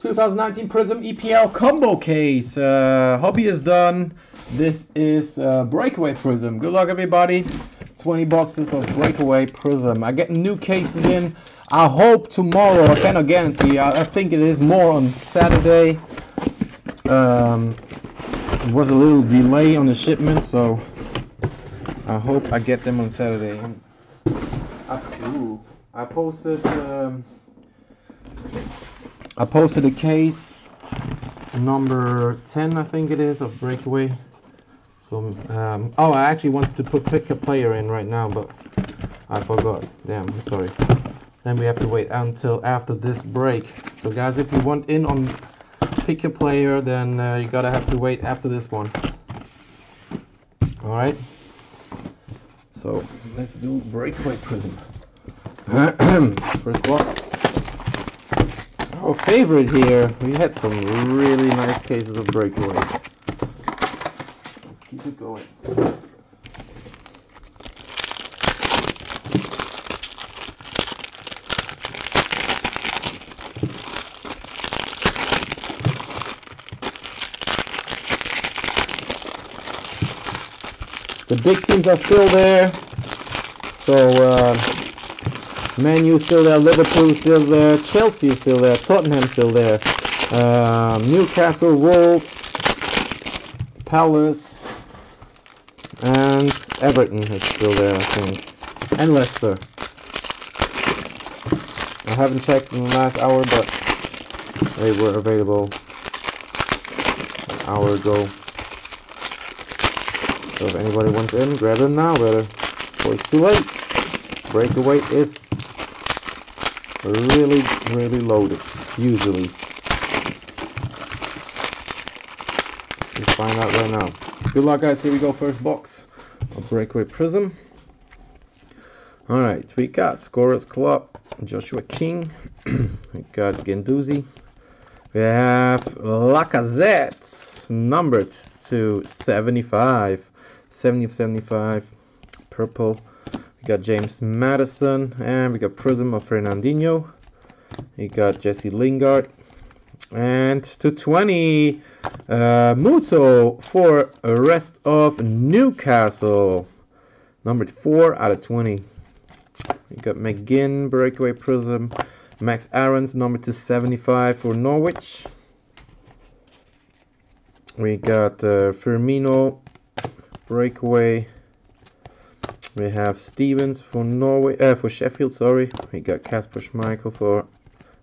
2019 Prizm EPL combo case. Uh, hobby is done. This is uh, Breakaway Prizm. Good luck, everybody. 20 boxes of Breakaway Prizm. I get new cases in. I hope tomorrow. I cannot guarantee. I, I think it is more on Saturday. Um, it was a little delay on the shipment, so I hope I get them on Saturday. I, ooh, I posted. Um, I posted a case number 10, I think it is, of Breakaway. So, um, oh, I actually wanted to put pick a player in right now, but I forgot. Damn, I'm sorry. Then we have to wait until after this break. So, guys, if you want in on pick a player, then uh, you gotta have to wait after this one. All right. So let's do breakaway prizm. First box. Our favorite here. We had some really nice cases of breakaways. Let's keep it going. The big teams are still there. So, uh, Man U still there, Liverpool still there, Chelsea still there, Tottenham still there, um, Newcastle, Wolves, Palace, and Everton is still there, I think, and Leicester. I haven't checked in the last hour, but they were available an hour ago. So if anybody wants in, grab them now, brother. Before it's too late. Breakaway is really, really loaded, usually. Let's find out right now. Good luck, guys. Here we go. First box of Breakaway Prizm. Alright, we got Scorers Club, Joshua King. we got Guendouzi. We have Lacazette, numbered to 75. 70 of 75 purple we got James Maddison, and we got Prizm of Fernandinho. We got Jesse Lingard. And to 20 uh, Muto for rest of Newcastle. Number 4 out of 20 we got McGinn breakaway Prizm Max Aarons number to 75 for Norwich. We got uh, Firmino breakaway. We have Stevens for Norway, uh, for Sheffield. Sorry, we got Kasper Schmeichel for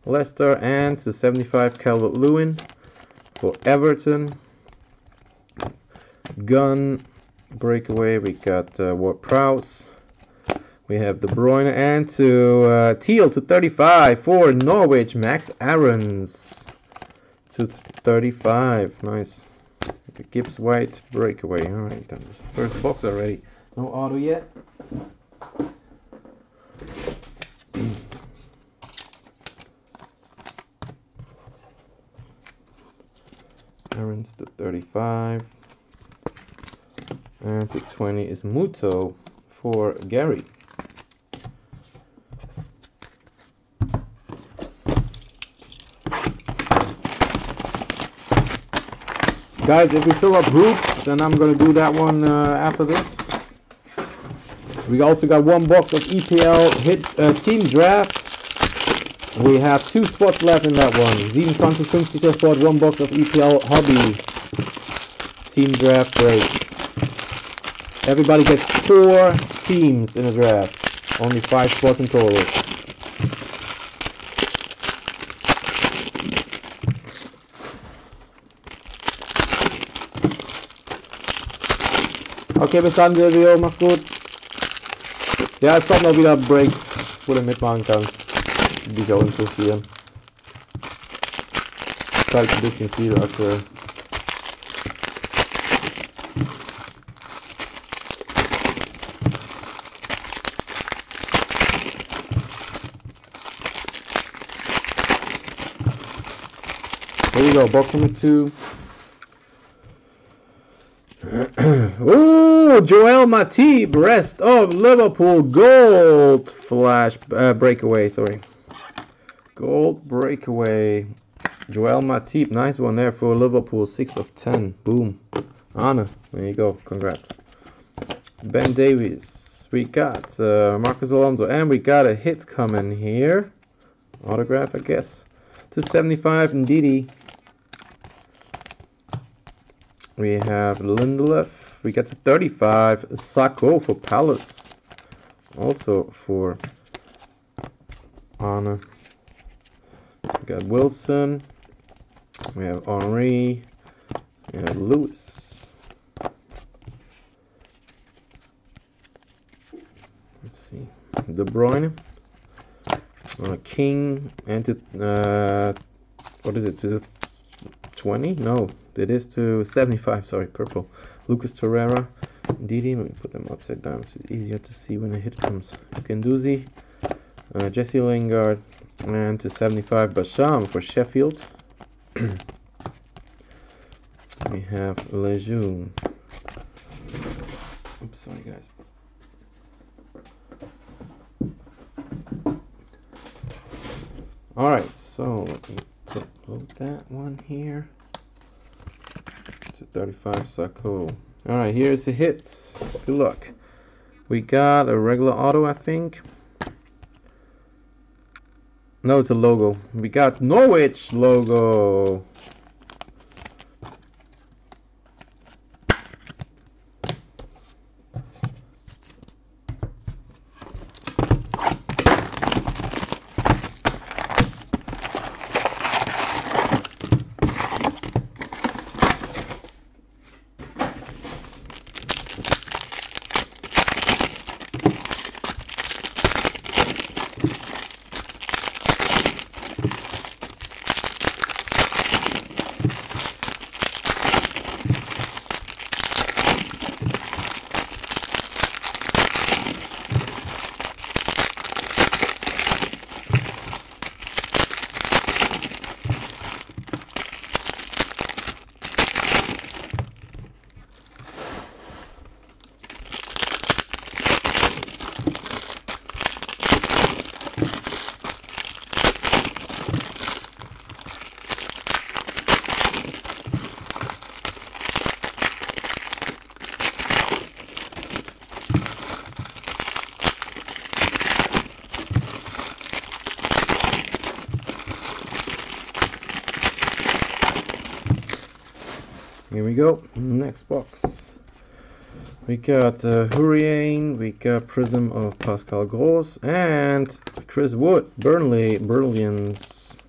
Leicester, and the 75 Calvert Lewin for Everton. Gun breakaway. We got uh, Ward Prowse. We have De Bruyne and to uh, Teal to 35 for Norwich. Max Aarons to 35. Nice. Gibbs White breakaway. Alright, done this first box already. No auto yet. Aaron's the 35. And the 20 is Muto for Gary. Guys, if we fill up groups, then I'm going to do that one uh, after this. We also got one box of EPL hit uh, team draft. We have two spots left in that one. 2750 Sport, one box of EPL hobby team draft break. Everybody gets four teams in a draft. Only five spots in total. Okay, bis dann, Silvio. Mach's gut. Ja, es kommt noch wieder Breaks, wo du mitmachen kannst. Die dich auch interessieren. Ist halt ein bisschen viel aktuell. There you go, box number Joel Matip, rest of Liverpool, gold flash uh, breakaway. Sorry, gold breakaway. Joel Matip, nice one there for Liverpool, 6 of 10. Boom. Anna, there you go, congrats. Ben Davies, we got uh, Marcos Alonso, and we got a hit coming here. Autograph, I guess. To 75, Ndidi. We have Lindelöf. We got to 35, Sakho for Palace. Also for Anna. We got Wilson. We have Henri. We have Lewis. Let's see. De Bruyne. Uh, King. And to, uh, what is it? To 20? No, it is to 75. Sorry, purple. Lucas Torreira. Didi. Let me put them upside down so it's easier to see when the hit comes. Guendouzi. Uh, Jesse Lingard. And to 75, Basham for Sheffield. we have Lejeune. Oops, sorry guys. Alright, so let me load that one here. To 35 Sakho. Alright, here's the hits. Good luck. We got a regular auto, I think. No, it's a logo. We got Norwich logo. Here we go. Next box. We got uh, Harry Kane, we got Prizm of Pascal Gross, and Chris Wood, Burnley, Brilliance.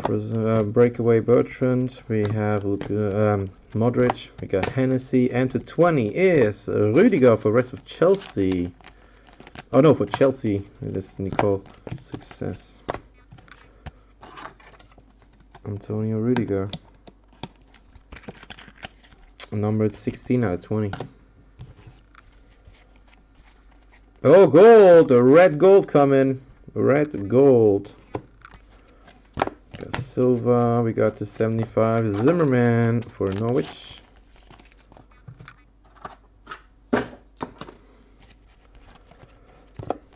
Prizm, uh, Breakaway Bertrand, we have um, Modric, we got Hennessy, and to 20 is uh, Rudiger for rest of Chelsea. Oh no, for Chelsea, it is Nicole. Success. Antonio Rudiger. Numbered 16 out of 20. Oh, gold! A red gold coming. Red gold. Got Silva. We got the 75. Zimmermann for Norwich.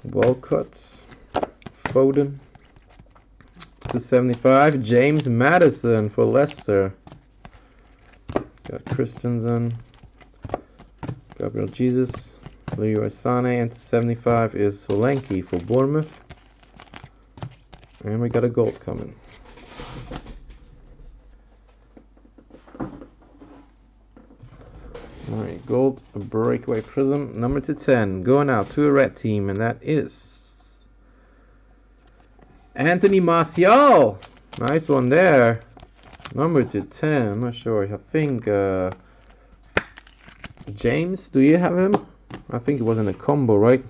Walcott. Foden to 75. James Maddison for Leicester. Got Christensen. Gabriel Jesus. Leroy Sané. And to 75 is Solanke for Bournemouth. And we got a gold coming. Alright, gold breakaway prizm number to 10 going out to a red team, and that is Anthony Martial. Nice one there. Number to 10. I'm not sure. I think uh, James, do you have him? I think it was in a combo, right?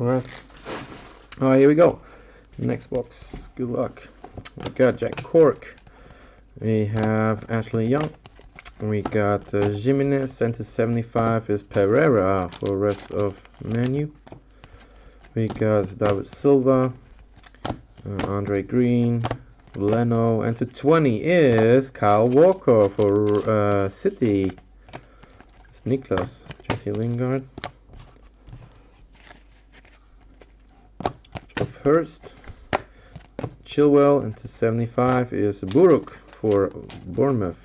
Alright. Alright, here we go. Next box. Good luck. We got Jack Cork. We have Ashley Young. We got uh, Jimenez, to 75 is Pereira for rest of Man U. We got David Silva, uh, Andre Green, Leno, and to 20 is Kyle Walker for uh, City. It's Niklas, Jesse Lingard. Hurst, Chilwell, and to 75 is Buruk for Bournemouth.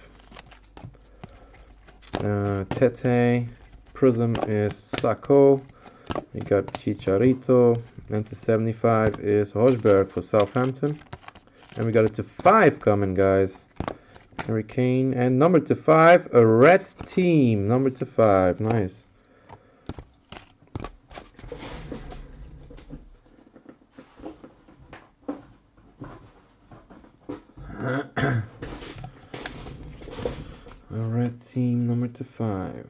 Uh, Tete, Prizm is Sakho. We got Chicharito, and to 75 is Hojbjerg for Southampton. And we got it to 5 coming, guys. Harry Kane. And number to 5, a red team. Number to 5. Nice. a red to 5.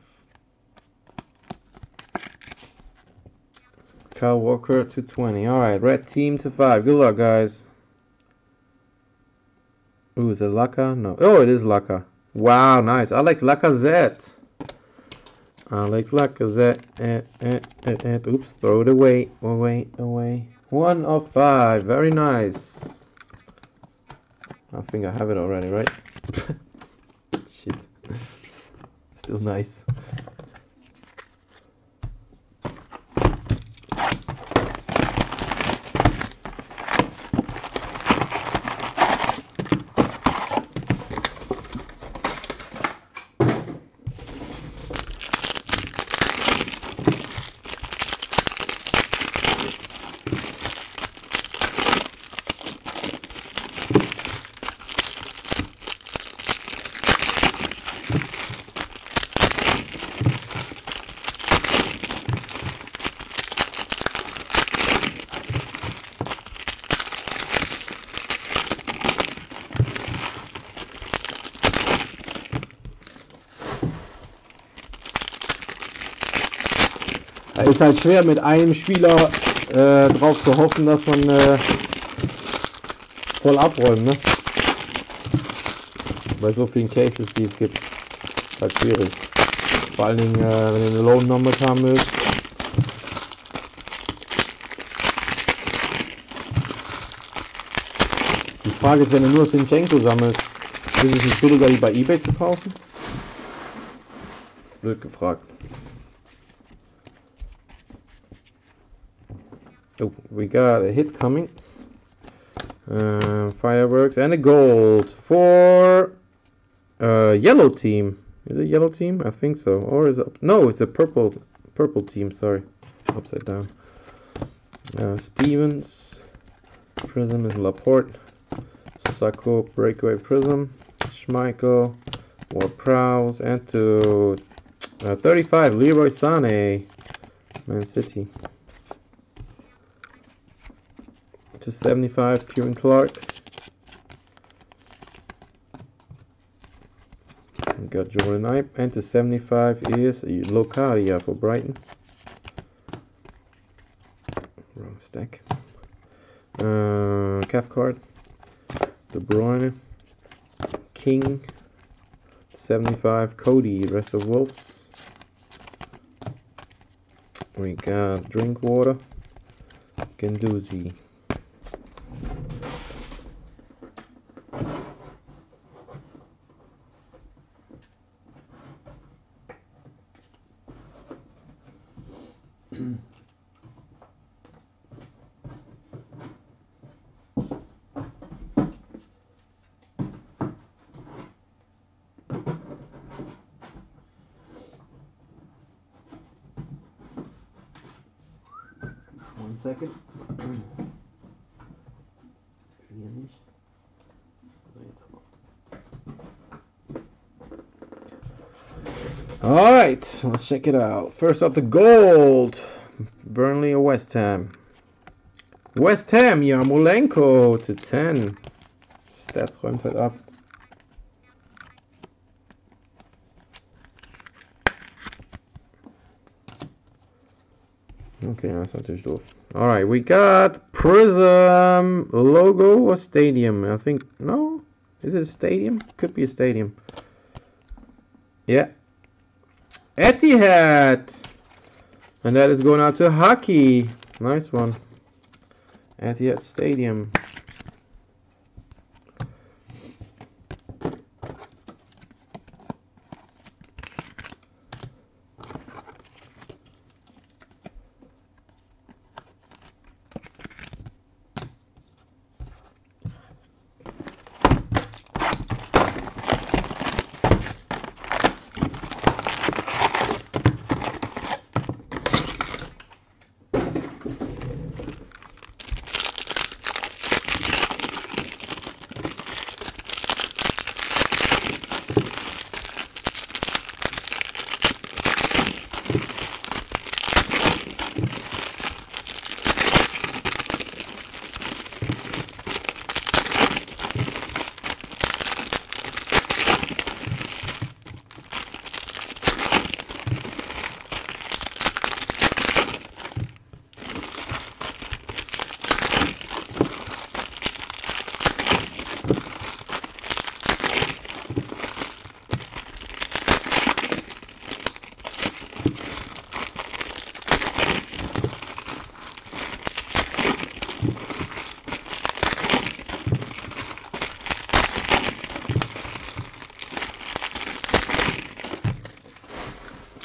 Kyle Walker to 20. Alright, red team to 5. Good luck, guys. Ooh, is it Laka? No. Oh, it is Laka. Wow, nice. Alex Lacazette. Alex Lacazette. Eh, eh, eh, eh. Oops, throw it away. Away, away. One of five. Very nice. I think I have it already, right? Still nice. Ist halt schwer mit einem Spieler äh, drauf zu hoffen, dass man äh, voll abräumt, ne? Bei so vielen Cases, die es gibt. Ist halt schwierig. Vor allen Dingen, äh, wenn ihr eine Low Number haben müsst. Die Frage ist, wenn du nur Sinchenko sammelst, ist es nicht billiger, die bei Ebay zu kaufen? Blöd gefragt. We got a hit coming. Uh, fireworks and a gold for uh, yellow team. Is it yellow team? I think so. Or is it? No, it's a purple purple team. Sorry, upside down. Uh, Stevens. Prizm is Laporte. Sakho breakaway prizm. Schmeichel. Ward Prowse and to uh, 35 Leroy Sane. Man City. To 75 Ciaran Clark. We got Jordan Ibe. And to 75 is Locadia for Brighton. Wrong stack. Uh, Cathcart. De Bruyne. King. 75 Coady, rest of Wolves. We got Drinkwater. Guendouzi. One second. All right, let's check it out. First up, the gold. Burnley or West Ham? West Ham, Yarmolenko to 10. Stats räumt halt ab. Okay, dat is natuurlijk doof. Alright, we got Prizm logo or stadium. I think, no? Is it a stadium? Could be a stadium. Yeah. Etihad! And that is going out to Hockey. Nice one. Etihad Stadium.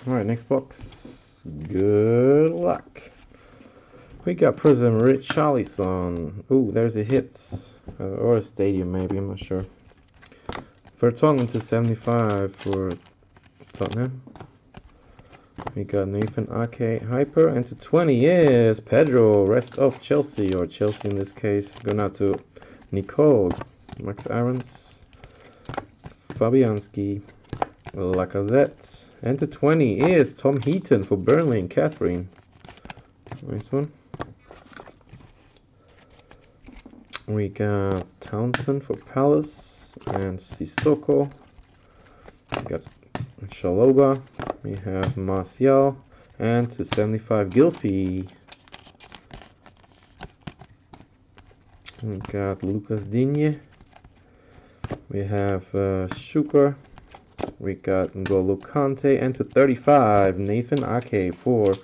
Alright, next box. Good luck. We got Prizm Richarlison. Ooh, there's a hit. Uh, or a stadium, maybe, I'm not sure. Vertonghen to 75 for Tottenham. We got Nathan Ake Hyper. And to 20 is Pedro, rest of Chelsea, or Chelsea in this case. Going out to Nicole, Max Aarons, Fabianski, Lacazette. And to 20 is Tom Heaton for Burnley and Catherine. Nice one. We got Townsend for Palace and Sissoko. We got Chalobah. We have Martial and to 75 Gylfi. We got Lucas Digne. We have uh, Shuker. We got N'Golo Kante and to 35 Nathan Ake for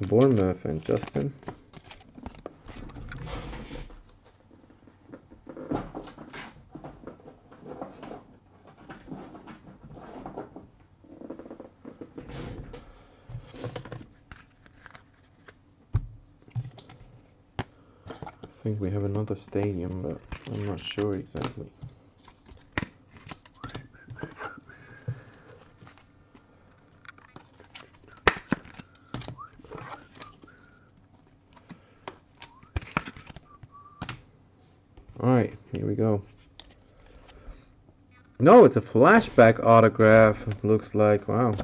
Bournemouth and Justin. I think we have another stadium, but I'm not sure exactly. Alright, here we go. No, it's a flashback autograph. Looks like, wow.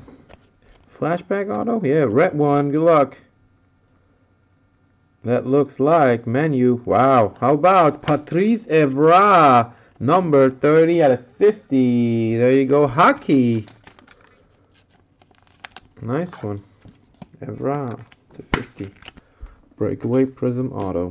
Flashback auto? Yeah, red one. Good luck. That looks like Man U. Wow. How about Patrice Evra? Number 30 out of 50. There you go. Hockey. Nice one. Evra to 50. Breakaway Prizm Auto.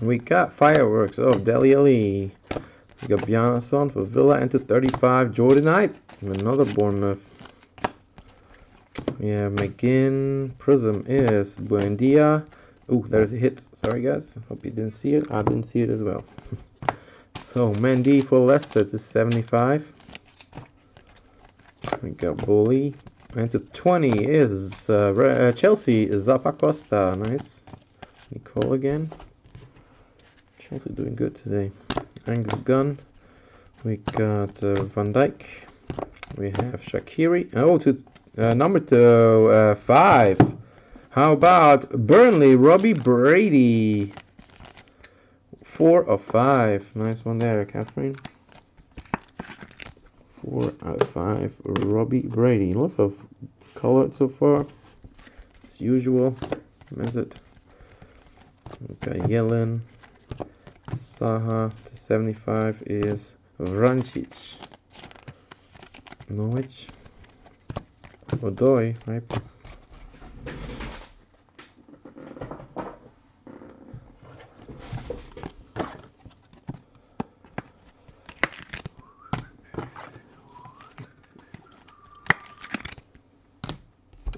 We got fireworks. Oh, Dele Alli. We got Bjarnason for Villa and to 35. Jordan Knight. Another Bournemouth. Have McGinn. Prizm is Buendia. Oh, there's a hit. Sorry, guys. Hope you didn't see it. I didn't see it as well. so, Mendy for Leicester to 75. We got Bully. And to 20 is uh, uh, Chelsea, Zappacosta. Nice. Nicole again. Chelsea doing good today. Angus Gunn. We got uh, Van Dijk. We have Shaqiri. Oh, to uh, number two, uh, five. How about Burnley, Robbie Brady? Four of five. Nice one there, Catherine. Four out of five. Robbie Brady. Lots of color so far. As usual. Is it? Okay, Yellen. Saha to 75 is Vrancic. Norwich. Odoi, right?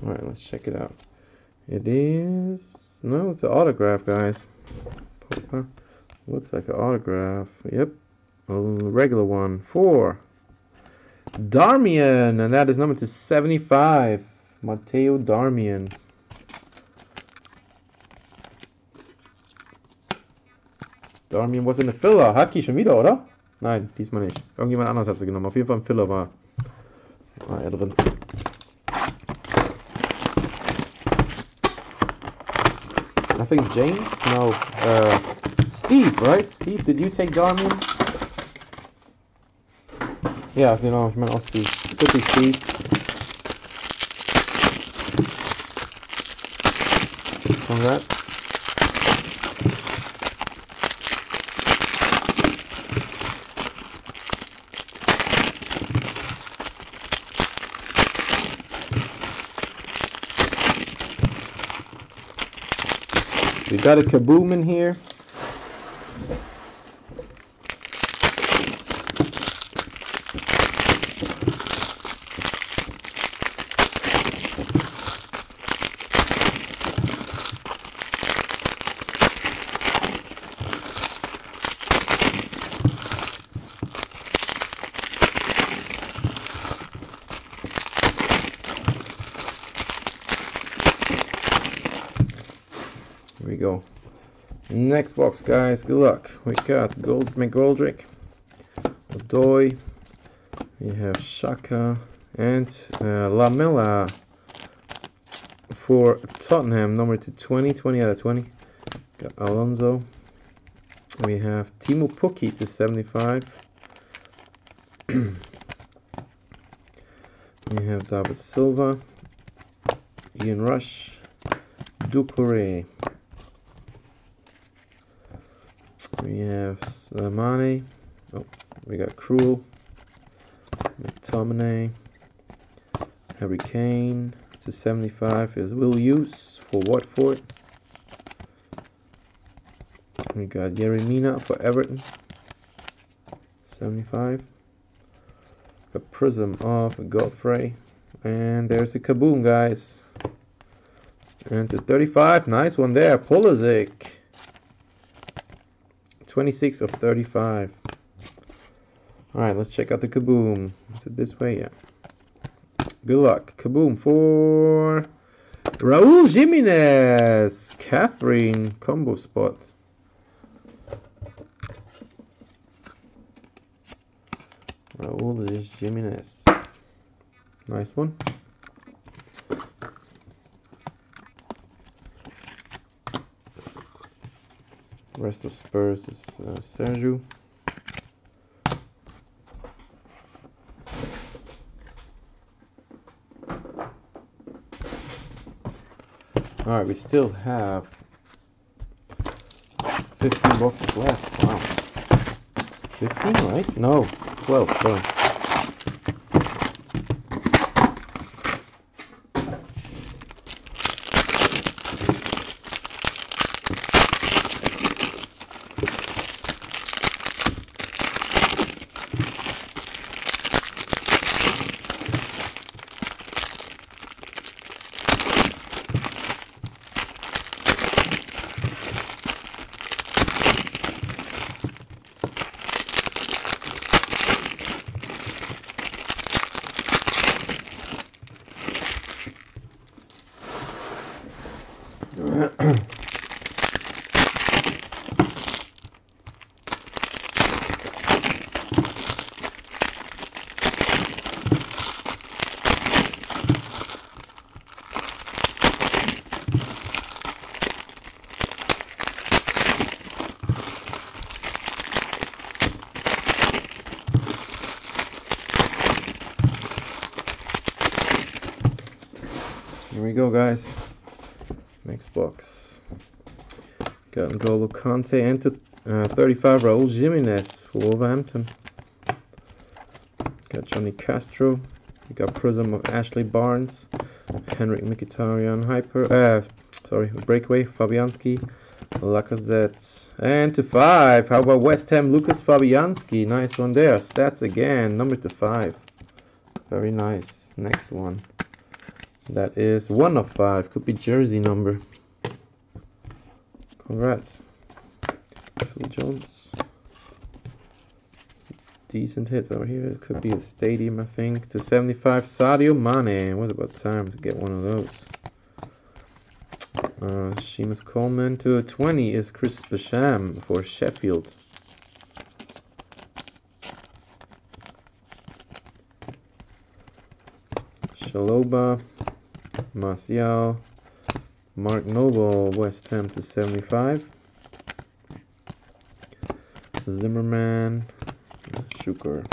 Alright, let's check it out. It is... No, it's an autograph, guys. Looks like an autograph. Yep. A regular one. Four. Darmian, and that is number to 75. Matteo Darmian. Darmian was in the Filler. Haki schon wieder, oder? Nein, diesmal nicht. Irgendjemand anders hat sie genommen. Auf jeden Fall ein Filler war, war er drin. I think James? No. Uh, Steve, right? Steve, did you take Darmian? Ja, genau, ich meine auch Steve. Be Steve. Congrats. We got a kaboom in. Here we go. Next box, guys. Good luck. We got Gold McGoldrick, Odoi. We have Xhaka and uh, Lamela for Tottenham, number to 20, 20 out of 20. Got Alonso. We have Teemu Pukki to 75. we have David Silva, Ian Rush, Doucouré. We have Slimani. Oh, we got Cruel. McTominay. Harry Kane to 75 is Will Use for Watford. We got Yerry Mina for Everton. 75. A Prizm of Godfrey. And there's a Kaboom, guys. And to 35. Nice one there. Pulisic. 26 of 35. Alright, let's check out the Kaboom. Is it this way? Yeah. Good luck. Kaboom for Raul Jimenez. Catherine combo spot. Raul Jimenez. Nice one. Rest of Spurs is uh, Sergio. Alright, we still have 15 boxes left. Wow. 15, right? No, 12, sorry. Here we go, guys. Next box. And to uh, 35 Raul Jimenez for Wolverhampton. Got Johnny Castro. We got Prism of Ashley Barnes. Henrik Mkhitaryan Hyper. Uh, sorry, Breakaway Fabianski. Lacazette. And to five. How about West Ham Lukasz Fabianski? Nice one there. Stats again. Number to five. Very nice. Next one. That is one of five. Could be jersey number. Congrats. Jones. Decent hits over here. It could be a stadium, I think. To 75, Sadio Mane. What about time to get one of those? Uh, Seamus Coleman to a 20 is Chris Basham for Sheffield. Chalobah, Martial, Mark Noble, West Ham to 75. Zimmermann, Shuker.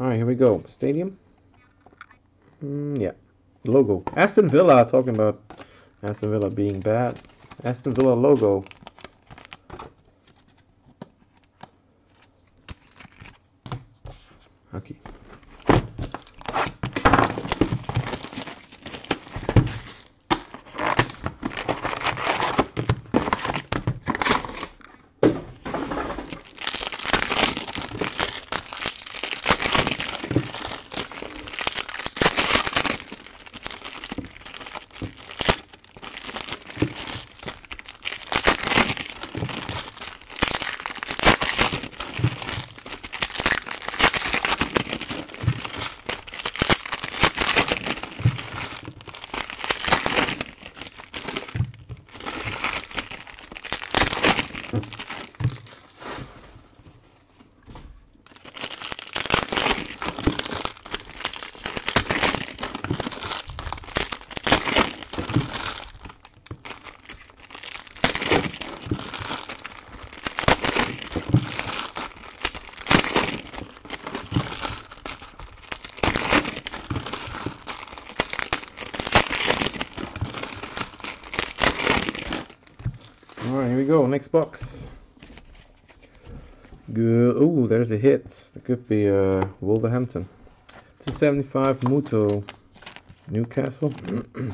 Alright, here we go. Stadium? Logo. Aston Villa, talking about Aston Villa being bad. Aston Villa logo. Okay. Alright, here we go. Next box. Good. Oh, there's a hit. That could be uh, Wolverhampton. 275 Muto. Newcastle.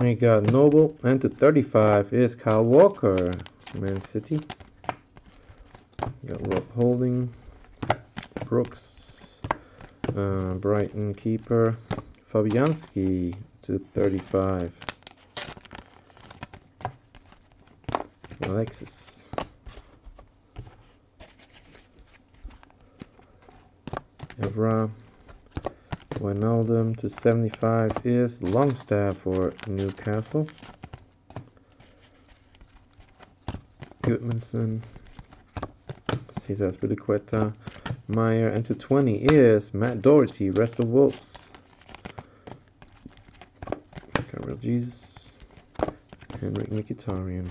we got Noble. And to 35 is Kyle Walker. Man City. Got Rob Holding. Brooks. Uh, Brighton keeper. Fabianski to 35. Alexis. Evra. Wijnaldum to 75 is Longstaff for Newcastle. Gudmundsson. Cesar Azpilicueta. Meyer. And to 20 is Matt Doherty, rest of Wolves. Gabriel Jesus. Henrik Mkhitaryan.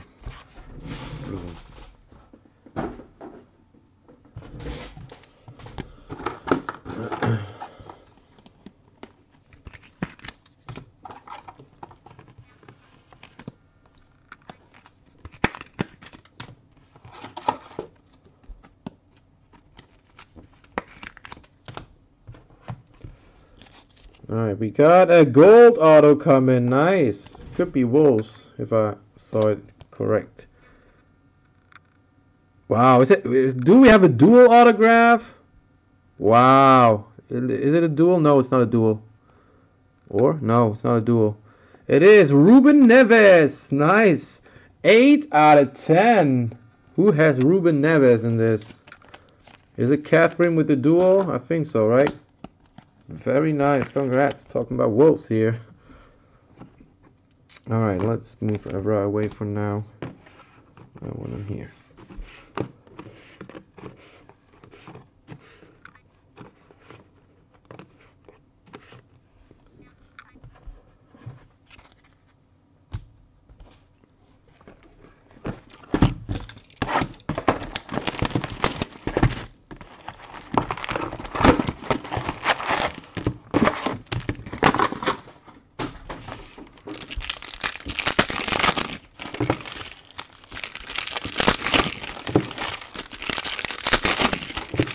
Alright, got a gold auto coming. Nice. Could be Wolves, if I saw it correct. Wow, is it? Do we have a dual autograph? Wow, is it a dual? No, it's not a dual. Or no, it's not a dual. It is Ruben Neves. Nice, eight out of ten. Who has Ruben Neves in this? Is it Catherine with the dual? I think so, right? Very nice. Congrats. Talking about wolves here. All right, let's move uh, Evra away for now. I want him here.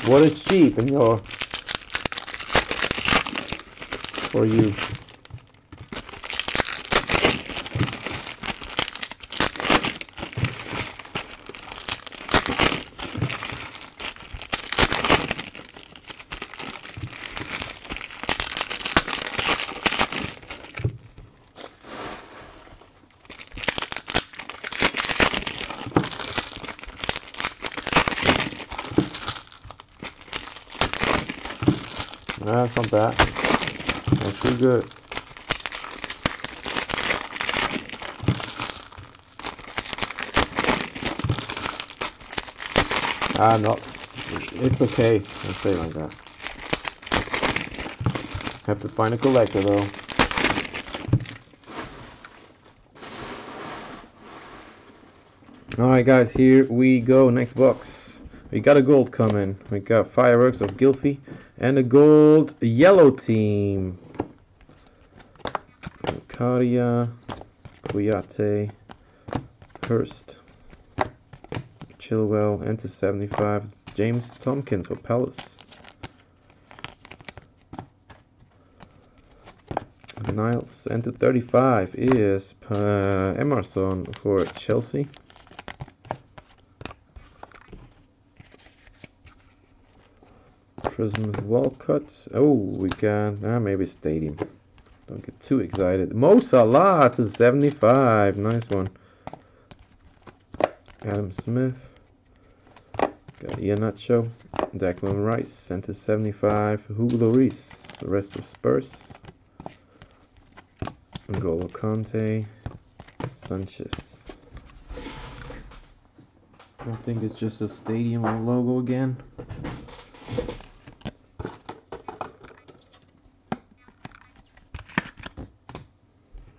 What in your for you? Bad. That's pretty good. Ah, no. It's okay. I'll say like that. Have to find a collector though. Alright guys, here we go. Next box. We got a gold coming. We got fireworks of Gylfi and a gold yellow team. Karia, Kouyaté, Hurst, Chilwell, into 75, James Tomkins for Palace. Niles, and 35 is uh, Emerson for Chelsea. Prizm Walcott. Oh, we got ah, maybe Stadium. Don't get too excited. Mo Salah to 75. Nice one. Adam Smith. Got Iheanacho. Declan Rice. Center 75. Hugo Lloris. The rest of Spurs. N'Golo Kante. Sanchez. I think it's just a stadium logo again.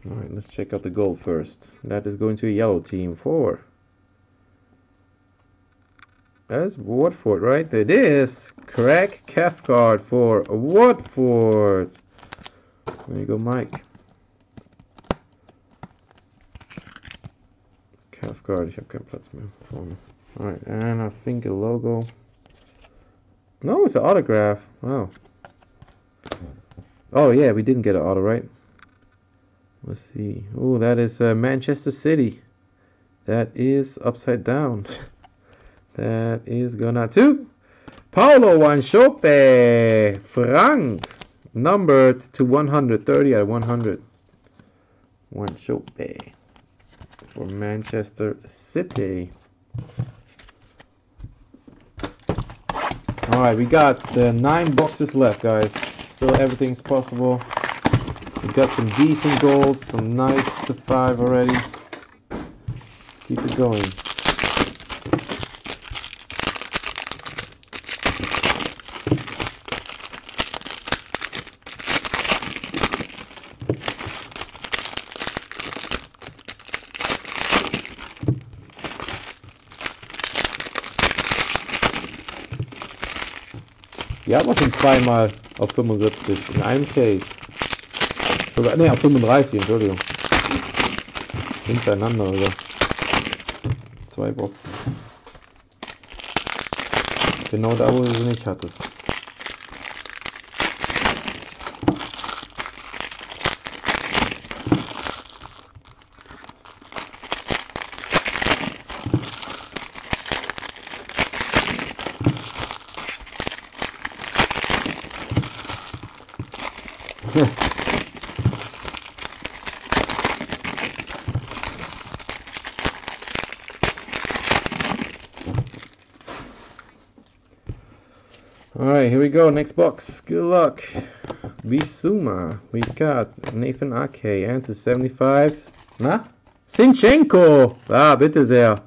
Alright, let's check out the goal first. That is going to a yellow team. Four. That's Watford, right? It is. Craig Cathcart for Watford. There you go, Mike. Cathcart, ich habe keinen Platz. Alright, and I think a logo. No, it's an autograph. Oh. Oh, yeah, we didn't get an auto, right? Let's see. Oh, that is uh, Manchester City. That is upside down. that is gonna to Paulo Wanchope Frank numbered to 130 at 100. Wanchope for Manchester City. All right, we got uh, nine boxes left, guys. Still, everything's possible. We got some decent goals, some nice to five already. Let's keep it going. Hat man schon zweimal auf 75 in einem Case. Sogar, ne, auf 35, Entschuldigung. Hintereinander, oder? Zwei Boxen. Genau da, wo du sie nicht hattest. Alright, here we go. Next box. Good luck. Bisuma. We got Nathan Ake. And to 75. Na? Sinchenko. Ah, bitte sehr.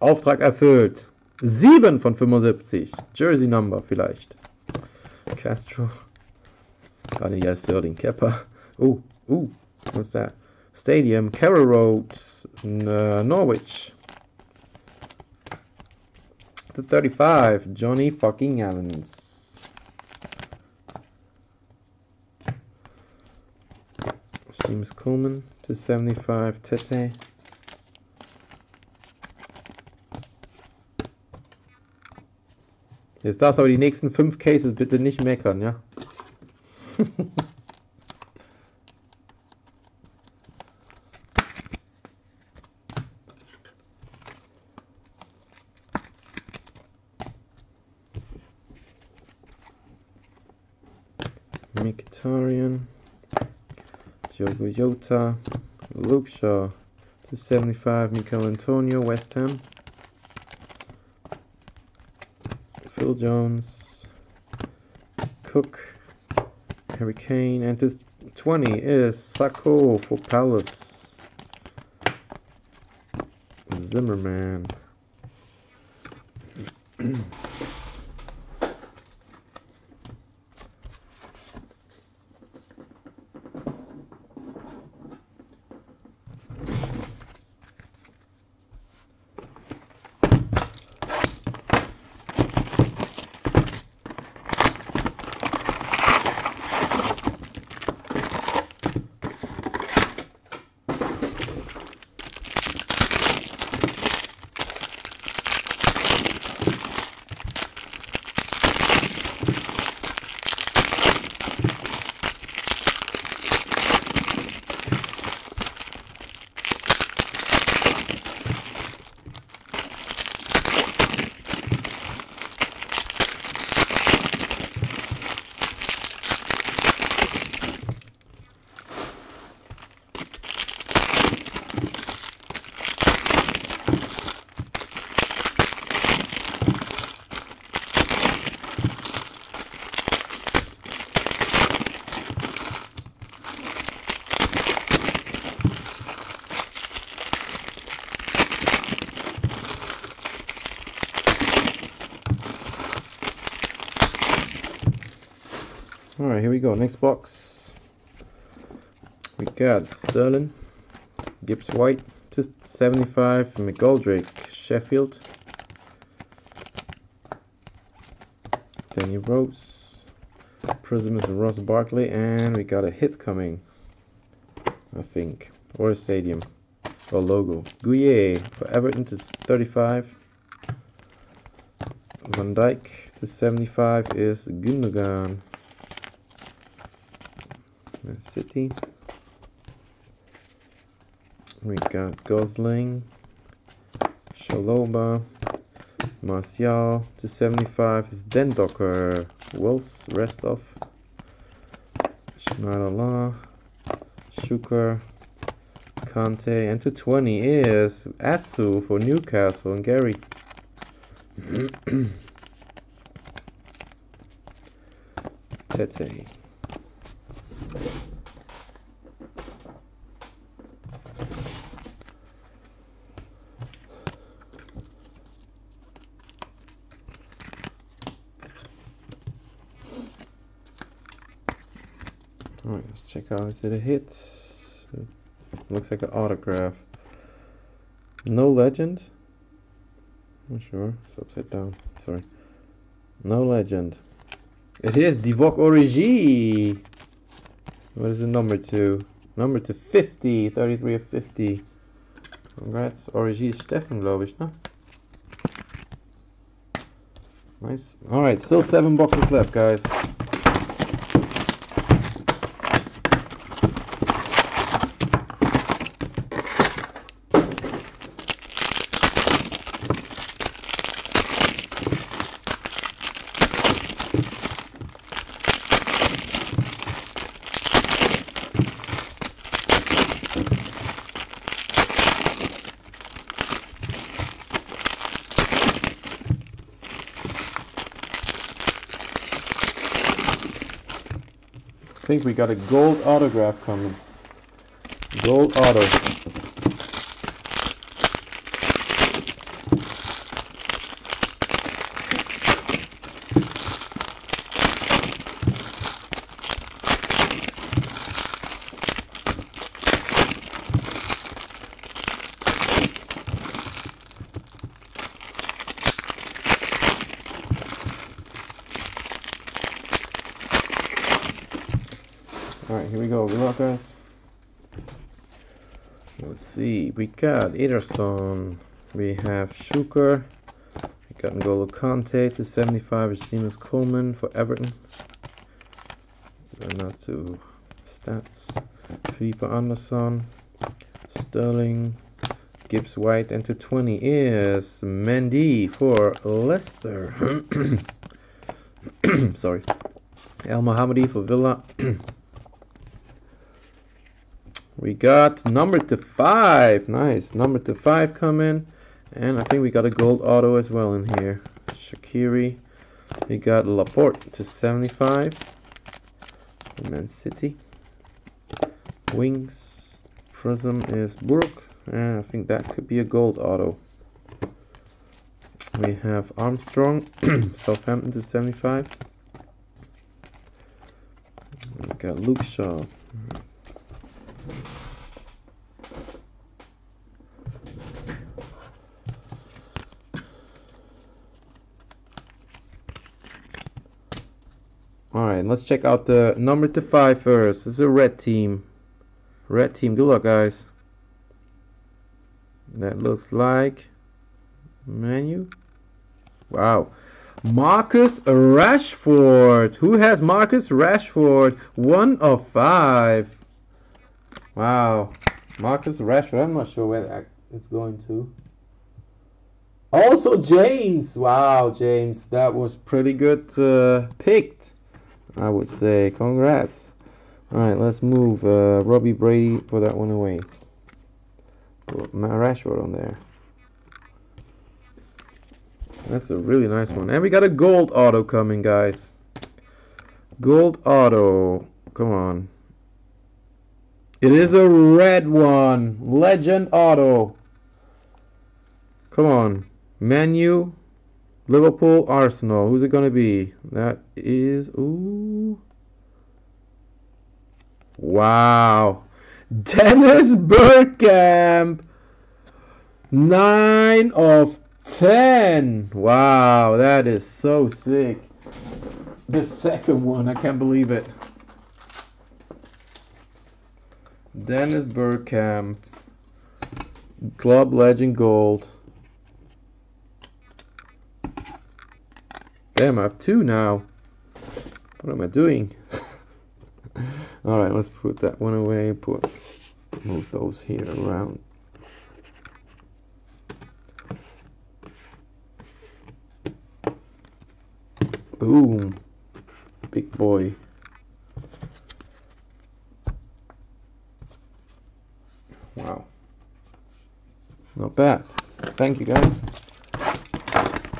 Auftrag erfüllt. 7 von 75. Jersey Number vielleicht. Castro. Gerade hier Sterling Kepper. Ooh, ooh. What's that? Stadium. Carrow Road. Uh, Norwich. To 35, Johnny fucking Evans. Seamus Coleman to 75, Tete. Jetzt darfst du aber die nächsten fünf Cases bitte nicht meckern, ja? Mkhitaryan, Jota, Luke Shaw, to 75, Michael Antonio, West Ham. Phil Jones, Cook, Harry Kane, and to 20 is Sakho for Palace. Zimmermann. Here we go. Next box. We got Sterling, Gibbs White, to 75, McGoldrick, Sheffield, Danny Rose, Prizm is Ross Barkley, and we got a hit coming, I think, or a stadium, or logo. Gueye for Everton to 35. Van Dijk to 75 is Gundogan. Man City. We got Gosling, Chalobah, Martial to 75 is Dendoncker, Wolves, Restov, Schneiderlin, Schuker, Kante, and to 20 is Atsu for Newcastle and Gary. Tete. Alright, let's check out. Is it a hit? Looks like an autograph. No legend? Not sure. It's upside down. Sorry. No legend. It is Divock Origi. What is the number to? Number to 50. 33 of 50. Congrats. Origi Steffen, glaube ich, ne? Nice. Alright, still seven boxes left, guys. Think we got a gold autograph coming. Gold auto. Alright, here we go. Good luck, guys. Let's see. We got Ederson. We have Schuker. We got N'Golo Kante to 75, Seamus Coleman for Everton. Not to stats. Felipe Anderson, Sterling, Gibbs White, and to 20 is Mendy for Leicester. Sorry. El Mohammadi for Villa. we got number to five. Nice. Number to five coming. And I think we got a gold auto as well in here. Shaqiri. We got Laporte to 75. Man City. Wings. Prizm is Brook. And I think that could be a gold auto. We have Armstrong. Southampton to 75. We got Luke Shaw. Alright, let's check out the number to five first. This is a red team. Red team, good luck guys. That looks like Man U. Wow. Marcus Rashford. Who has Marcus Rashford? One of five. Wow. Marcus Rashford. I'm not sure where that is going to. Also James. Wow, James. That was pretty good uh, picked. I would say. Congrats. Alright, let's move uh, Robbie Brady for that one away. Put Matt Rashford on there. That's a really nice one. And we got a gold auto coming, guys. Gold auto. Come on. It is a red one. Legend auto. Come on. Man U. Liverpool, Arsenal. Who's it going to be? That is... Ooh. Wow. Dennis Bergkamp. 9 of 10. Wow, that is so sick. The second one, I can't believe it. Dennis Bergkamp. Club Legend Gold. Damn, I have two now. What am I doing? Alright, let's put that one away. Put move those here around. Boom. Big boy. Wow. Not bad. Thank you guys.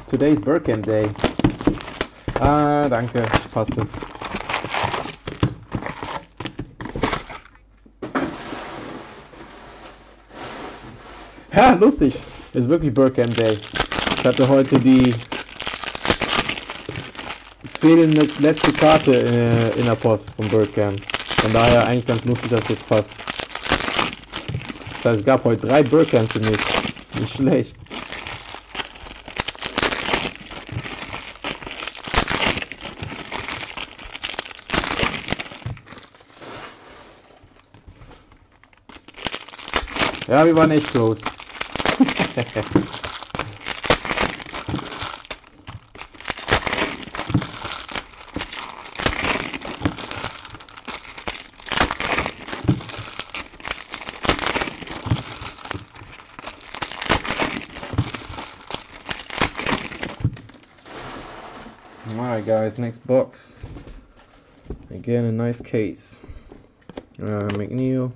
Today's Bergkamp Day. Ah, danke. Passe. Ja, lustig. Ist wirklich Bergkamp Day. Ich hatte heute die fehlende letzte Karte äh, in der Post von Birdcamp. Von daher eigentlich ganz lustig, dass das passt. Das es gab heute drei Birdcamps für mich. Nicht schlecht. Ja, wir waren echt close. next box. Again, a nice case. Uh, McNeil.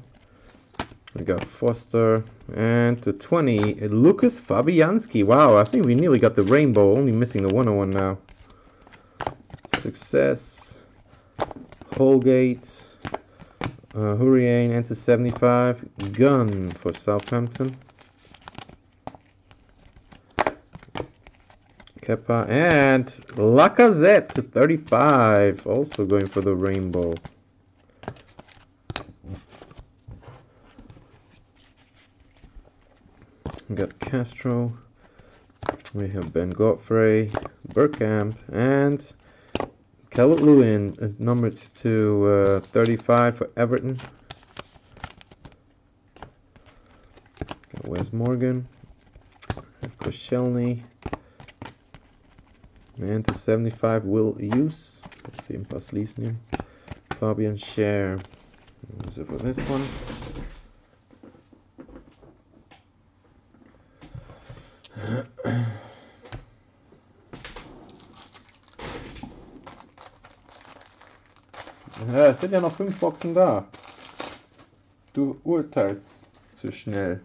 We got Foster. And to 20, Lukasz Fabianski. Wow, I think we nearly got the rainbow. Only missing the 101 now. Success. Holgate. Uh, Hurricane into 75. Gunn for Southampton. Kepa and Lacazette to 35. Also going for the rainbow. We got Castro. We have Ben Godfrey, Bergkamp, and Calvert-Lewin, uh, numbered to uh, 35 for Everton. Got Wes Morgan, Koscielny, And to 75 will use. Let's see, sleeves. Fabian Schär. So for this one. Es sind ja noch fünf Boxen da. Du urteilst zu schnell.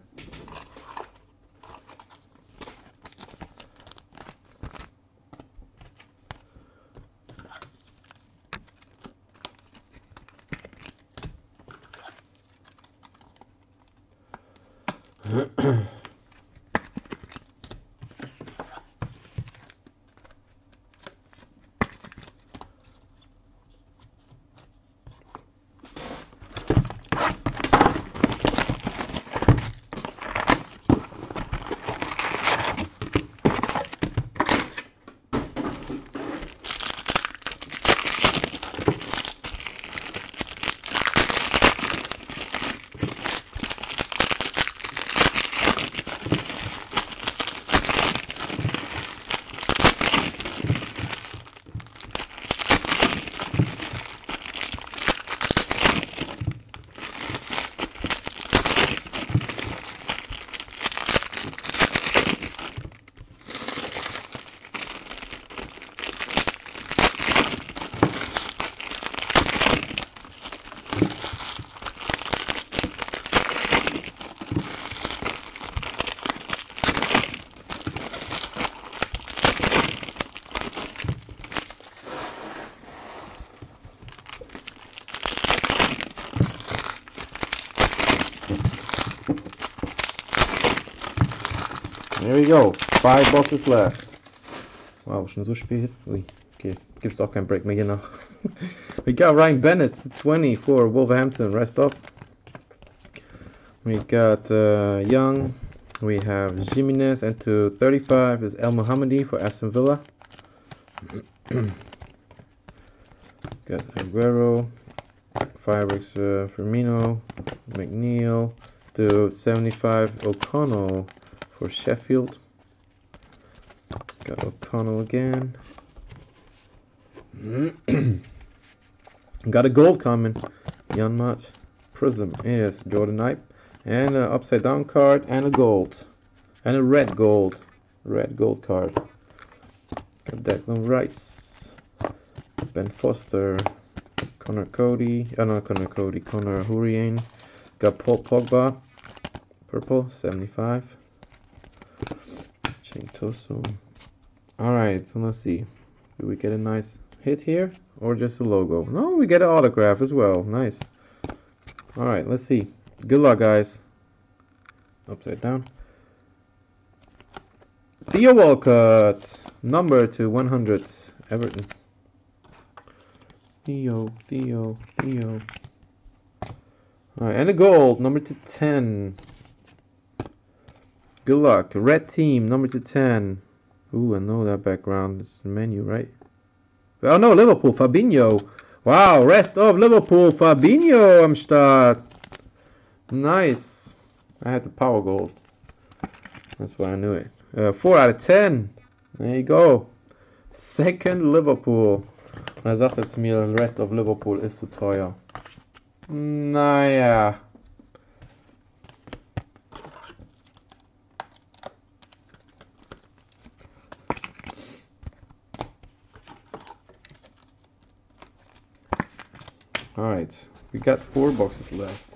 Go. Five boxes left. Wow, so spät. Ui, okay, gibt's auch kein Break mehr hier noch. we got Ryan Bennett, 20 for Wolverhampton, rest off. We got uh, Young. We have Jimenez, and to 35 is El Mohammadi for Aston Villa. got Aguero, Fireworks uh, Firmino, McNeil, to 75 O'Connell for Sheffield. Got O'Connell again. Got a gold coming. Janmaat Prizm Yes, Jordan Knight. And an upside down card and a gold. And a red gold. Red gold card. Got Declan Rice. Ben Foster. Connor Coady. Oh no, Connor Coady. Connor Hourihane. Got Paul Pogba. Purple, 75. Tosun. Alright, so let's see. Do we get a nice hit here? Or just a logo? No, we get an autograph as well. Nice. Alright, let's see. Good luck, guys. Upside down. Theo Walcott. Number to 100. Everton. Theo, Theo, Theo. Alright, and a gold. Number to 10. Good luck. Red team, number to 10. Ooh, I know that background. It's the Man U, right? Oh no, Liverpool, Fabinho. Wow, rest of Liverpool, Fabinho am Start. Nice. I had the power gold. That's why I knew it. Uh, 4 out of 10. There you go. Second Liverpool. Er sagt jetzt mir, Rest of Liverpool ist zu teuer. Naja. Alright, we got four boxes left.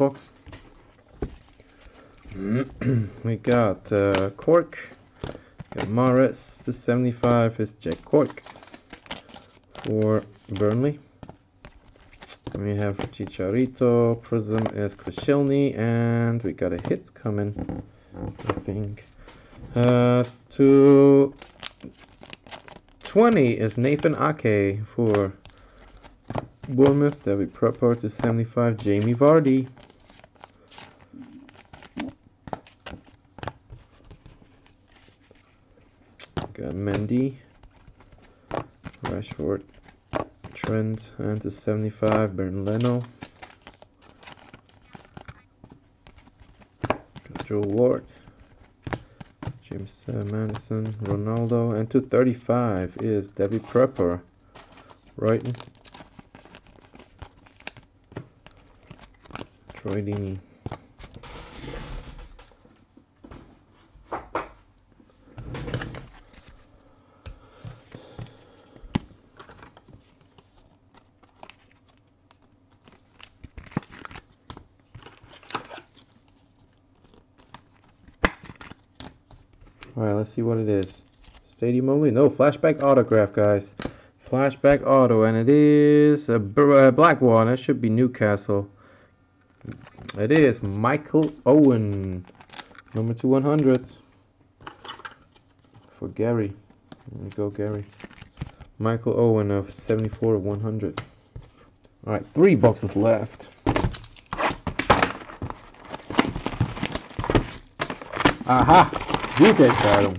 Box. we got uh, Cork. Got Mahrez to 75 is Jack Cork for Burnley. We have Chicharito, Prizm is Koscielny, and we got a hit coming, I think. Uh, to 20 is Nathan Ake for Bournemouth. That'll be to 75, Jamie Vardy. Mendy, Rashford, Trent, and to 75, Bernd Leno. Joe Ward, James uh, Maddison, Ronaldo, and to 35 is Davy Pröpper, Brighton. Troy Deeney. Alright, see what it is. Stadium only? No, flashback autograph, guys. Flashback auto, and it is a, a uh, black one. That should be Newcastle. It is Michael Owen, number to 100 for Gary. There we go, Gary. Michael Owen of 74 of 100. All right, three boxes left. Aha! Videoentscheidung.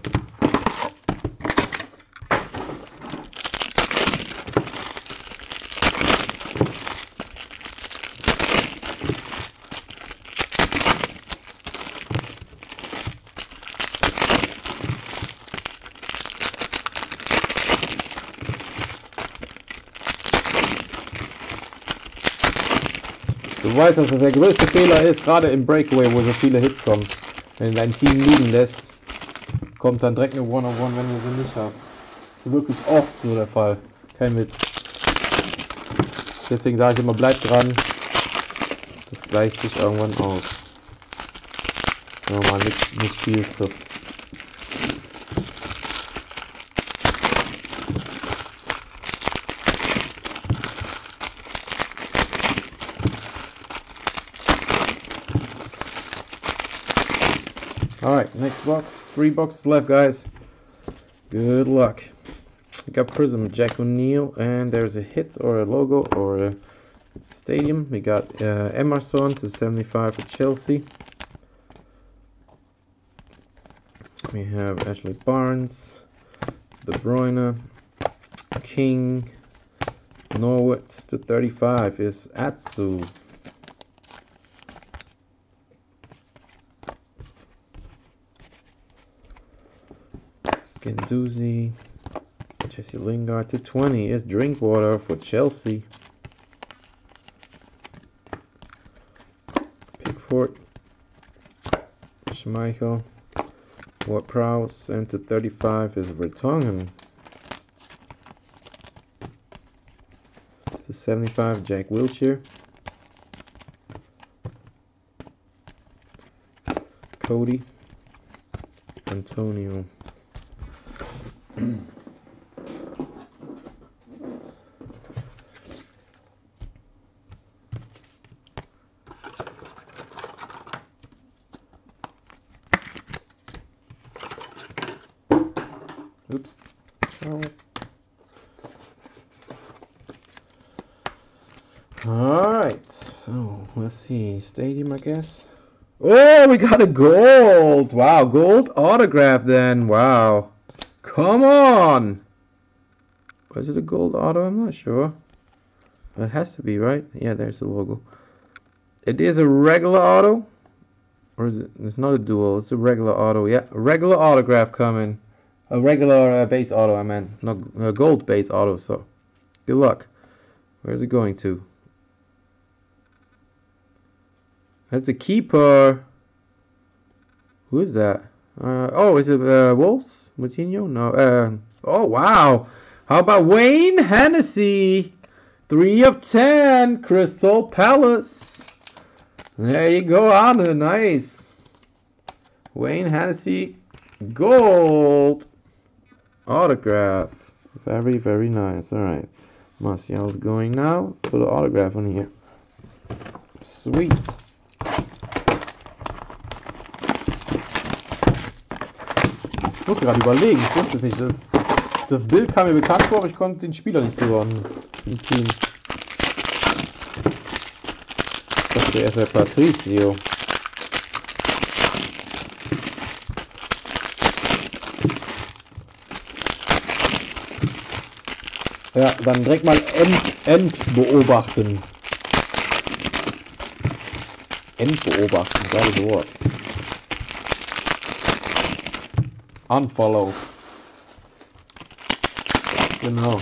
Du weißt, dass das der größte Fehler ist, gerade im Breakaway, wo so viele Hits kommen. Wenn du dein Team liegen lässt, kommt dann direkt eine One-on-One, wenn du sie nicht hast. Wirklich oft so der Fall. Kein Witz. Deswegen sage ich immer, bleib dran. Das gleicht sich irgendwann aus. Wenn man mal nicht, nicht viel trifft. Next box. Three boxes left, guys. Good luck. We got Prizm, Jack O'Neill, and there's a hit or a logo or a stadium. We got uh, Emerson to 75 for Chelsea. We have Ashley Barnes, De Bruyne, King, Norwood to 35 is Atsu. Guendouzi, Jesse Lingard to 20 is Drinkwater for Chelsea. Pickford, Schmeichel, Ward Prowse, and to 35 is Vertonghen. To 75, Jack Wilshere. Coady, Antonio. Oops. Oh. Alright, so let's see. Guess. Oh, we got a gold! Wow, gold autograph then. Wow. Come on! Was it a gold auto? I'm not sure. It has to be, right? Yeah, there's the logo. It is a regular auto. Or is it? It's not a dual. It's a regular auto. Yeah, regular autograph coming. A regular uh, base auto, I meant. Not a gold base auto, so. Good luck. Where's it going to? That's a keeper. Who is that? Uh, oh, is it uh, Wolves? Moutinho? No. Uh, oh, wow. How about Wayne Hennessy? 3 of 10. Crystal Palace. There you go, Arne. Nice. Wayne Hennessy, gold autograph. Very, very nice. All right. Martial's going now. Put an autograph on here. Sweet. Musste gerade überlegen, ich wusste es nicht. Das, das Bild kam mir bekannt vor, aber ich konnte den Spieler nicht zuordnen. Im Team. Er ist der Patricio. Ja, dann direkt mal End, End beobachten. End beobachten, geiles Wort. Unfollow. Genau.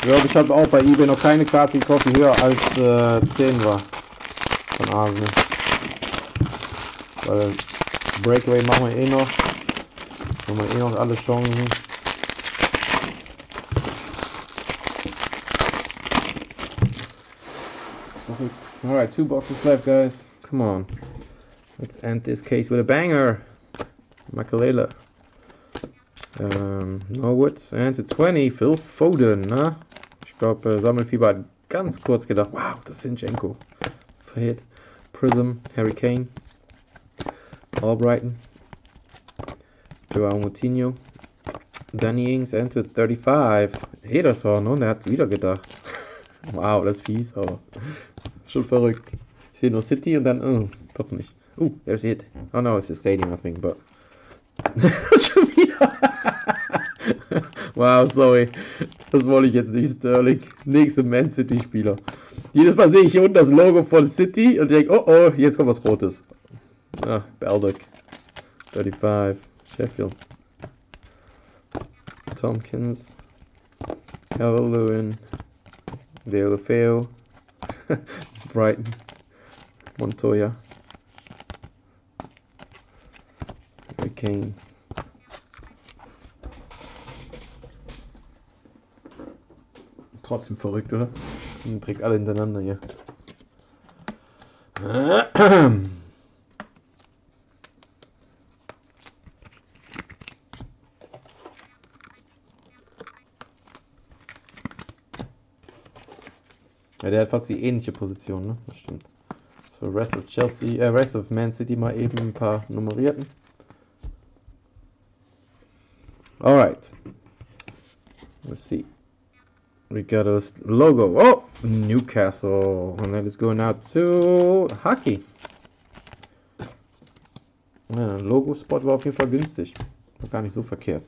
Glaube, ich habe auch bei eBay noch keine Karte gekauft, die höher als äh, 10 war. Von Arsenal. Weil Breakaway machen wir eh noch. Haben wir eh noch alle Chancen. Alright, two boxes left, guys. Come on. Let's end this case with a banger. Makelele. Ähm, Norwoods and to 20. Phil Foden, ne? Ich glaube, äh, Sammelfieber hat ganz kurz gedacht, wow, das ist Zinchenko. Verhit. Prizm, Harry Kane. Albrighton. Joao Moutinho. Danny Ings to 35. Ederson, und er hat wieder gedacht. wow, das ist fies, aber schon verrückt. Ich sehe nur City und dann, oh, doch nicht. Oh, there's it. Oh no, it's the stadium, I think, but. schon wieder. wow, sorry. Das wollte ich jetzt nicht, Sterling. Nächste Man City-Spieler. Jedes Mal sehe ich hier unten das Logo von City und denke, oh oh, jetzt kommt was Rotes. Ah, Baldock. 35. Sheffield. Tompkins. Calvert-Lewin. Deulofeo. Brighton. Montoya. Kane. Trotzdem verrückt, oder? Und trägt alle hintereinander hier. Ja, der hat fast die ähnliche Position, ne? Das stimmt. So, Rest of Chelsea, äh, Rest of Man City mal eben ein paar nummerierten. Alright. Let's see. We got a logo. Oh, Newcastle. And that is going out to Hockey. Ja, Logo-Spot war auf jeden Fall günstig. War gar nicht so verkehrt.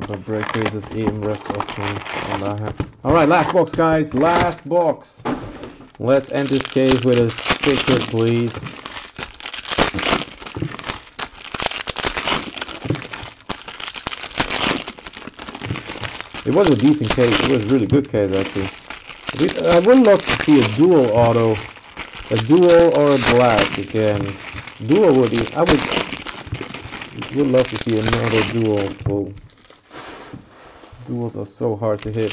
The ist eh im Rest. Alright, last box, guys. Last box. Let's end this case with a sticker, please. It was a decent case. It was a really good case, actually. I would love to see a dual auto. A dual or a black again. Dual would be. I would. Would love to see another dual. Oh. Duels are so hard to hit.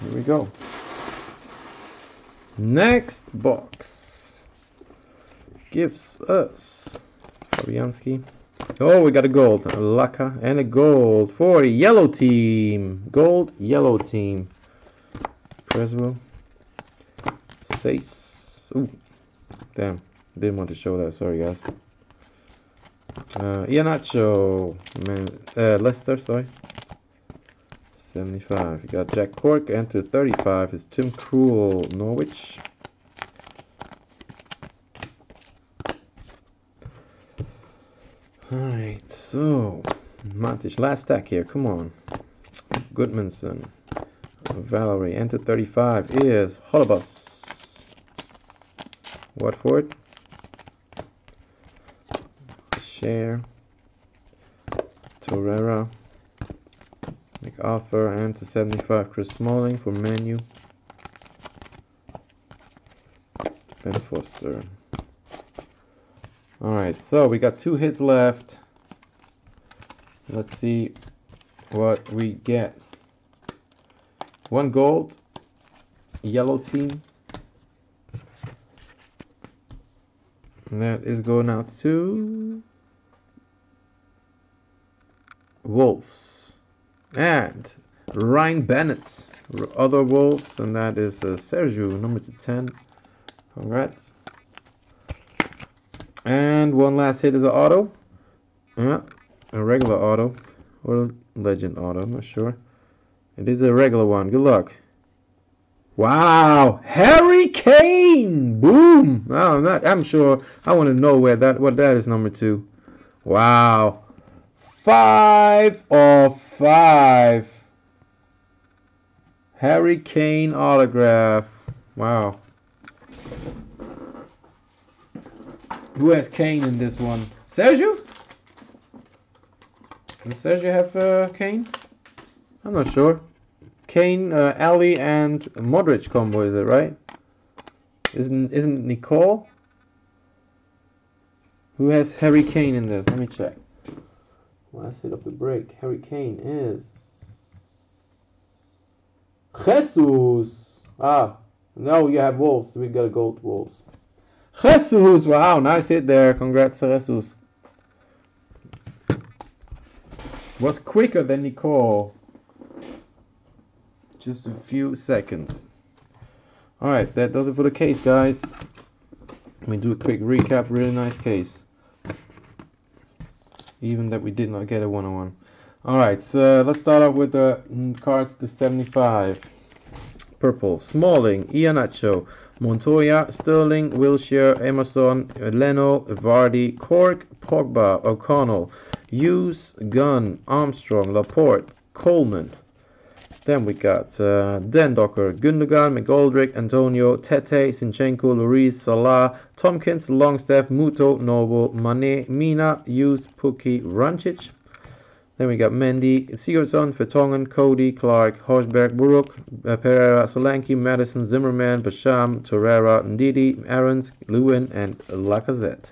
Here we go. Next box gives us Fabianski. Oh, we got a gold. A Laka and a gold for yellow team. Gold, yellow team. Cresswell. Sace. Ooh. Damn. Didn't want to show that. Sorry, guys. Uh, Iheanacho. Man, uh, Leicester, sorry. 75. You got Jack Cork, and to 35 is Tim Krul, Norwich. Alright. so Matic, last stack here. Come on. Gudmundsson, Valery. Enter 35 is Holebas. Watford. Share. Torreira. McArthur. Enter 75 Chris Smalling for Man U. Ben Foster. Alright, so we got two hits left. Let's see what we get. One gold, yellow team. And that is going out to Wolves. And Ryan Bennett, other Wolves, and that is uh, Sergio, number to 10. Congrats. And one last hit is an auto. Yeah, a regular auto or legend auto, I'm not sure. It is a regular one. Good luck. Wow, Harry Kane! Boom! Oh, I'm not. I'm sure. I want to know where that. What that is number two. Wow, five of five. Harry Kane autograph. Wow. Who has Kane in this one? Sergio? Does Sergio have uh, Kane? I'm not sure. Kane, uh, Alli, and Modric combo, is it right? Isn't isn't Nicole? Who has Harry Kane in this? Let me check. Last hit of the break. Harry Kane is Jesus. Ah, no, you have Wolves. We got a gold Wolves. Jesus! Wow, nice hit there. Congrats, Jesus. Was quicker than Nicole. Just a few seconds. Alright, that does it for the case, guys. Let me do a quick recap. Really nice case. Even that we did not get a one-on-one. Alright, so let's start off with the mm, cards to 75. Purple. Smalling, Iheanacho, Montoya, Sterling, Wilshere, Emerson, Leno, Vardy, Cork, Pogba, O'Connell, Hughes, Gunn, Armstrong, Laporte, Coleman. Then we got uh, Docker, Gundogan, McGoldrick, Antonio, Tete, Zinchenko, Lloris, Salah, Tomkins, Longstaff, Muto, Noble, Mane, Mina, Hughes, Pukki, Rancic, then we got Mendy, Sigurdsson, Vertonghen, Coady, Clark, Hojbjerg, Buruk, uh, Pereira, Solanke, Maddison, Zimmermann, Basham, Torreira, Ndidi, Aarons, Lewin, and Lacazette.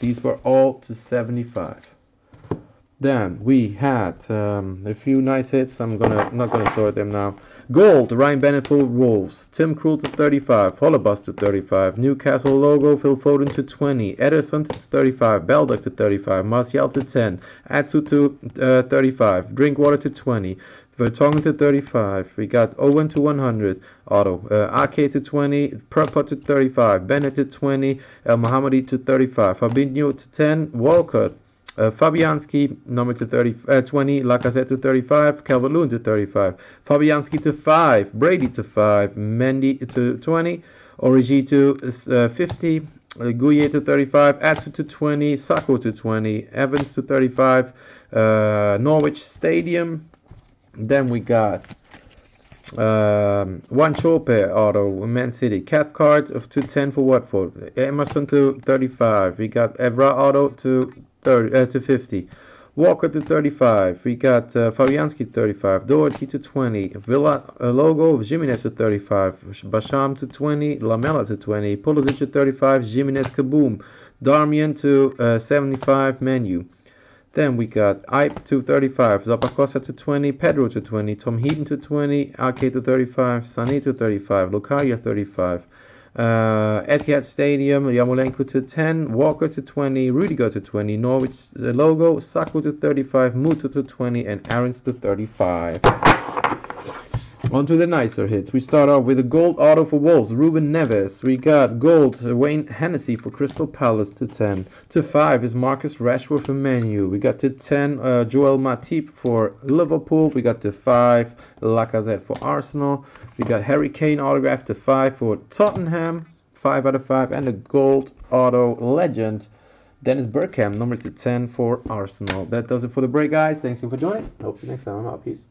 These were all to 75. Then we had um, a few nice hits. I'm gonna not gonna sort them now. Gold, Ryan for Wolves. Tim Krul to 35. Holebas to 35. Newcastle logo, Phil Foden to 20. Ederson to 35. Baldock to 35. Martial to 10. Atsu to uh, 35. Drinkwater to 20. Vertonghen to 35. We got Owen to 100. Auto. Uh, Ake to 20. Pröpper to 35. Bennett to 20. El Mohammadi to 35. Fabinho to 10. Walcott uh, Fabianski, number to 30, uh, 20, Lacazette to 35, Calvert-Lewin to 35, Fabianski to 5, Brady to 5, Mendy to 20, Origi to uh, 50, uh, Gueye to 35, Atsu to 20, Sakho to 20, Evans to 35, uh, Norwich Stadium. Then we got um, one Chope auto, Man City. Cathcart to 10 for Watford. Emerson to 35. We got Evra auto to 30, uh, to 50. Walker to 35. We got uh, Fabianski to 35. Doherty to 20. Villa uh, logo. Jimenez to 35. Basham to 20. Lamela to 20. Pulisic to 35. Jimenez Kaboom. Darmian to uh, 75. Man U. Then we got Ipe to 35, Zappacosta to 20, Pedro to 20, Tom Heaton to 20, Ake to 35, Sani to 35, Lucaria 35, uh, Etihad Stadium, Yarmolenko to 10, Walker to 20, Rudiger to 20, Norwich uh, logo, Sakho to 35, Muto to 20, and Aarons to 35. On to the nicer hits. We start off with a gold auto for Wolves, Ruben Neves. We got gold, Wayne Hennessy for Crystal Palace to 10. To 5 is Marcus Rashford for Man U. We got to 10, uh, Joel Matip for Liverpool. We got to 5, Lacazette for Arsenal. We got Harry Kane autograph to 5 for Tottenham. 5 out of 5. And a gold auto legend, Dennis Bergkamp, number to 10 for Arsenal. That does it for the break, guys. Thanks for joining. Hope you next time. I'm out. Peace.